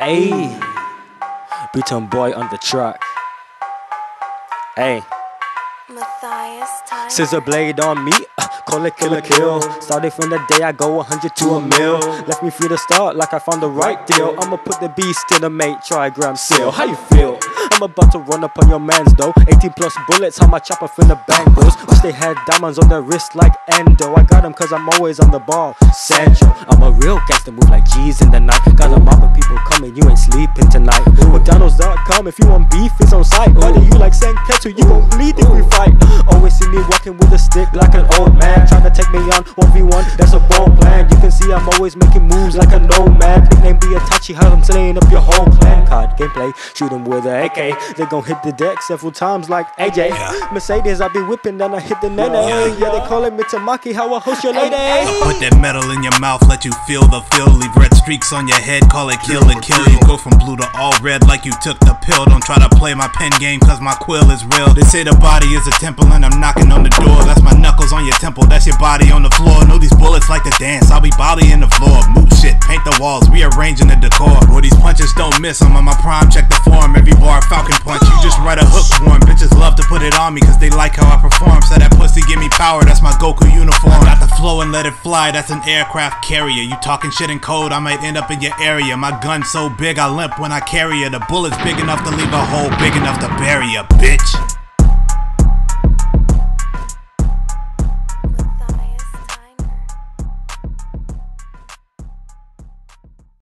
Ayy, Breeton Boi on the track. Hey, Matthias time. scissor blade on me, call it Kill La Kill. Started from the day I go 100 to a mil. Left me free to start like I found the right deal. I'ma put the beast in a mate, trigram seal. How you feel? I'm about to run up on your mans though. 18 plus bullets, how my chopper finna bang those. Wish they had diamonds on their wrist like Endou. I got them cause I'm always on the ball. Sancho, I'm a real gangster, move like G's in the night. Got a mob of people coming, you ain't sleeping tonight. McDonald's.com if you want beef, it's on site. Whether you like San Senketsu, you gon' bleed if we fight. Walking with a stick like an old man. Trying to take me on 1v1, that's a bold plan. You can see I'm always making moves like a nomad. Nickname be Itachi, how I'm slaying up your whole clan. COD gameplay, shoot 'em with a AK. They gon' hit the deck several times like AJ. Yeah. Mercedes, I be whipping, then I hit the nae nae. Yeah. Yeah, they call it me Tamaki, how I host your lady. Put that metal in your mouth, let you feel the feel. Leave red streaks on your head, call it Kill La Kill. You go from blue to all red like you took the pill. Don't try to play my pen game, cause my quill is real. They say the body is a temple, and I'm knocking on the door. That's my knuckles on your temple, that's your body on the floor. Know these bullets like to dance, I'll be bodying the floor. Move shit, paint the walls, rearranging the decor. Boy, these punches don't miss, I'm on my prime, check the form. Every bar, falcon punch, you just write a hook one. Bitches love to put it on me, cause they like how I perform. So that pussy give me power, that's my Goku uniform. I Got the flow and let it fly, that's an aircraft carrier. You talking shit in code, I might end up in your area. My gun's so big, I limp when I carry it. The bullet's big enough to leave a hole big enough to bury a bitch.